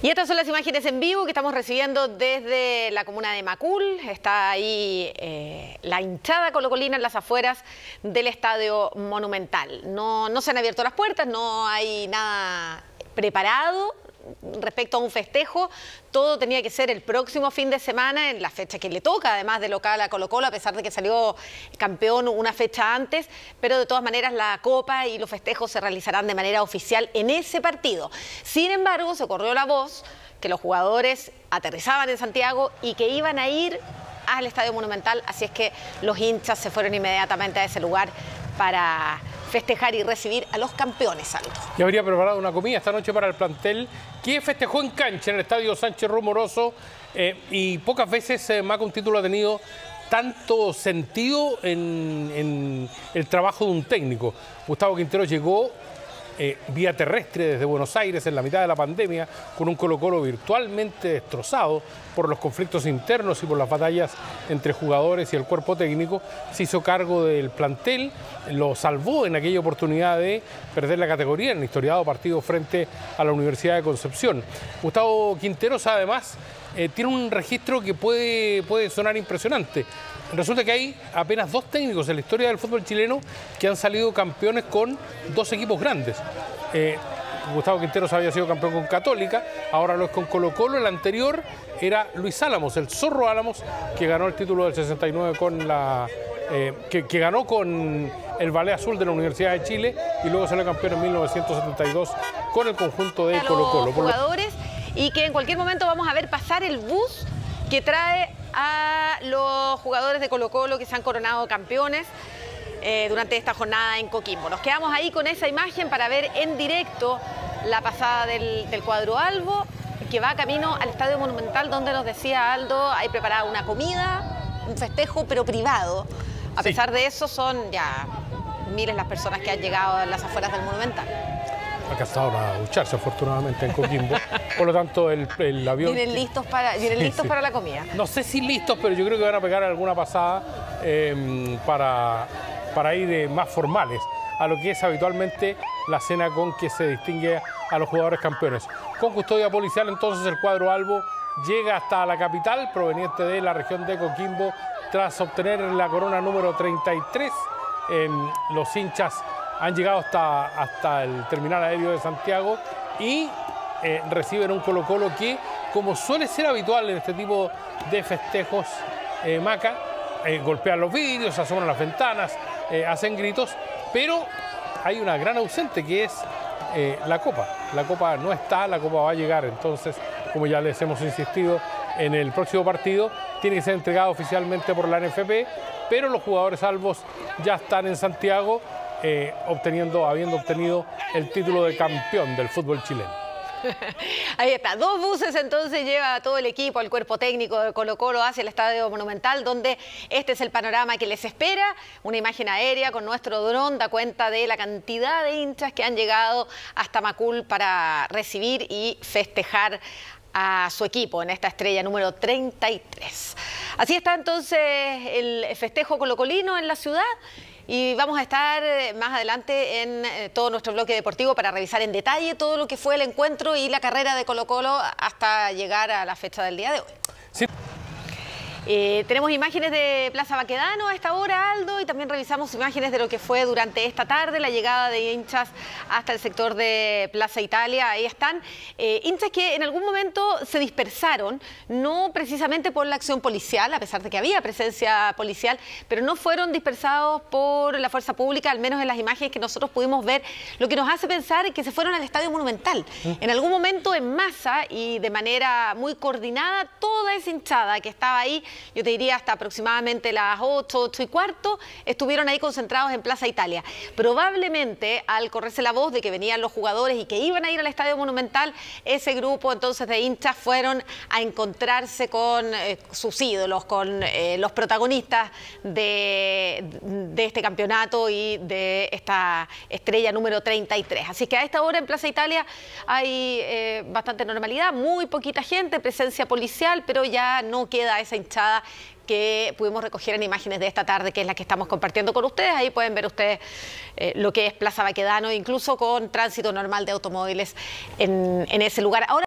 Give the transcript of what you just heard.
Y estas son las imágenes en vivo que estamos recibiendo desde la comuna de Macul. Está ahí eh, la hinchada colocolina en las afueras del Estadio Monumental. No, no se han abierto las puertas, no hay nada preparado, respecto a un festejo, todo tenía que ser el próximo fin de semana, en la fecha que le toca, además de local a Colo Colo, a pesar de que salió campeón una fecha antes, pero de todas maneras la Copa y los festejos se realizarán de manera oficial en ese partido. Sin embargo, se corrió la voz que los jugadores aterrizaban en Santiago y que iban a ir al Estadio Monumental, así es que los hinchas se fueron inmediatamente a ese lugar para festejar y recibir a los campeones altos. Ya habría preparado una comida esta noche para el plantel que festejó en cancha en el estadio Sánchez Rumoroso eh, y pocas veces eh, Maca un título ha tenido tanto sentido en, en el trabajo de un técnico. Gustavo Quintero llegó eh, vía terrestre desde Buenos Aires en la mitad de la pandemia, con un Colo Colo virtualmente destrozado por los conflictos internos y por las batallas entre jugadores y el cuerpo técnico, se hizo cargo del plantel, lo salvó en aquella oportunidad de perder la categoría en el historiado partido frente a la Universidad de Concepción. Gustavo Quinteros además eh, tiene un registro que puede, puede sonar impresionante. Resulta que hay apenas dos técnicos en la historia del fútbol chileno que han salido campeones con dos equipos grandes. Eh, Gustavo Quinteros había sido campeón con Católica, ahora lo es con Colo Colo. El anterior era Luis Álamos, el Zorro Álamos, que ganó el título del 69 con la... Eh, que, ganó con el Ballet Azul de la Universidad de Chile y luego salió campeón en 1972 con el conjunto de Colo Colo. Jugadores y que en cualquier momento vamos a ver pasar el bus que trae a los jugadores de Colo Colo que se han coronado campeones eh, durante esta jornada en Coquimbo. Nos quedamos ahí con esa imagen para ver en directo la pasada del, cuadro Albo que va camino al Estadio Monumental donde nos decía Aldo, hay preparada una comida, un festejo pero privado. A pesar de eso son ya miles las personas que han llegado a las afueras del Monumental alcanzaron a ducharse afortunadamente en Coquimbo. Por lo tanto, el, avión... Vienen listos, para, listos para la comida. No sé si listos, pero yo creo que van a pegar alguna pasada em, para, para ir eh, más formales a lo que es habitualmente la cena con que se distingue a los jugadores campeones. Con custodia policial, entonces, el cuadro Albo llega hasta la capital, proveniente de la región de Coquimbo, tras obtener la corona número 33. Em, los hinchas han llegado hasta, hasta el terminal aéreo de Santiago y eh, reciben un Colo Colo que, como suele ser habitual en este tipo de festejos, eh, Maca, eh, golpean los vidrios, asoman las ventanas, hacen gritos, pero hay una gran ausente que es la Copa. La Copa no está, la Copa va a llegar, entonces, como ya les hemos insistido, en el próximo partido tiene que ser entregado oficialmente por la NFP, pero los jugadores salvos ya están en Santiago obteniendo, habiendo obtenido el título de campeón del fútbol chileno. Ahí está, dos buses entonces lleva todo el equipo, el cuerpo técnico de Colo Colo hacia el Estadio Monumental, donde este es el panorama que les espera. Una imagen aérea con nuestro dron da cuenta de la cantidad de hinchas que han llegado hasta Macul para recibir y festejar a su equipo en esta estrella número 33. Así está entonces el festejo colocolino en la ciudad y vamos a estar eh, más adelante en eh, todo nuestro bloque deportivo para revisar en detalle todo lo que fue el encuentro y la carrera de Colo Colo hasta llegar a la fecha del día de hoy. Eh, tenemos imágenes de Plaza Baquedano a esta hora, Aldo, y también revisamos imágenes de lo que fue durante esta tarde, la llegada de hinchas hasta el sector de Plaza Italia. Ahí están eh, hinchas que en algún momento se dispersaron, no precisamente por la acción policial, a pesar de que había presencia policial, pero no fueron dispersados por la fuerza pública, al menos en las imágenes que nosotros pudimos ver, lo que nos hace pensar que se fueron al Estadio Monumental. Mm. En algún momento en masa y de manera muy coordinada, toda esa hinchada que estaba ahí yo te diría hasta aproximadamente las 8, 8 y cuarto, estuvieron ahí concentrados en Plaza Italia. Probablemente al correrse la voz de que venían los jugadores y que iban a ir al Estadio Monumental, ese grupo entonces de hinchas fueron a encontrarse con eh, sus ídolos, con eh, los protagonistas de, este campeonato y de esta estrella número 33. Así que a esta hora en Plaza Italia hay eh, bastante normalidad, muy poquita gente, presencia policial, pero ya no queda esa hinchada que pudimos recoger en imágenes de esta tarde, que es la que estamos compartiendo con ustedes. Ahí pueden ver ustedes eh, lo que es Plaza Baquedano, incluso con tránsito normal de automóviles en, en ese lugar. Ahora